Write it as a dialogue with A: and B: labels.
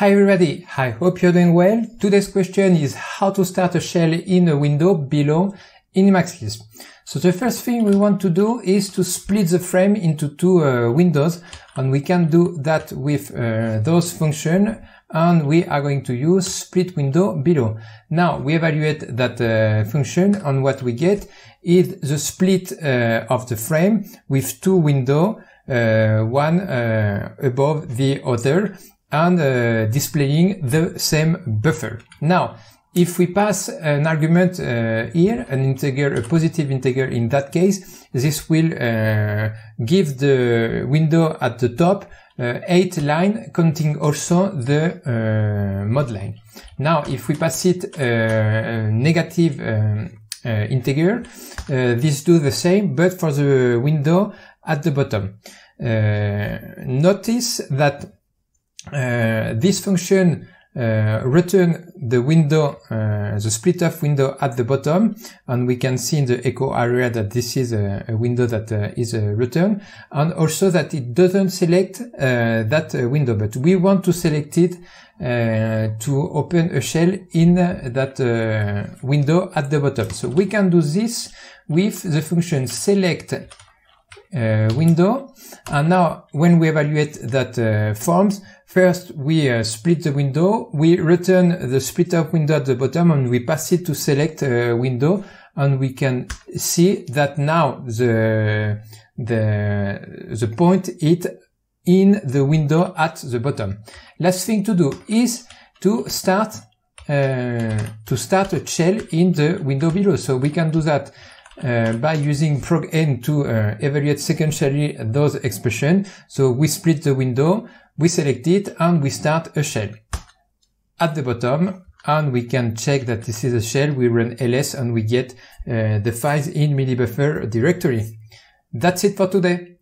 A: Hi everybody, I hope you're doing well. Today's question is how to start a shell in a window below in Lisp. So the first thing we want to do is to split the frame into two uh, windows and we can do that with uh, those functions and we are going to use split window below. Now we evaluate that uh, function and what we get is the split uh, of the frame with two windows, uh, one uh, above the other and uh, displaying the same buffer. Now, if we pass an argument uh, here, an integer, a positive integer in that case, this will uh, give the window at the top uh, 8 line counting also the uh, mode line. Now, if we pass it uh, a negative um, integer, this do the same, but for the window at the bottom. notice that this function uh, return the window, uh, the split off window at the bottom, and we can see in the echo area that this is a, a window that uh, is a return, and also that it doesn't select uh, that uh, window, but we want to select it to open a shell in that window at the bottom. So we can do this with the function select window, and now when we evaluate that forms, First, we uh, split the window, we return the split up window at the bottom and we pass it to select uh, window and we can see that now the, the, the point is in the window at the bottom. Last thing to do is to start uh, to start a shell in the window below. So we can do that uh, by using progn to uh, evaluate sequentially those expressions. So we split the window, we select it and we start a shell. At the bottom, and we can check that this is a shell, we run ls and we get uh, the files in minibuffer directory. That's it for today.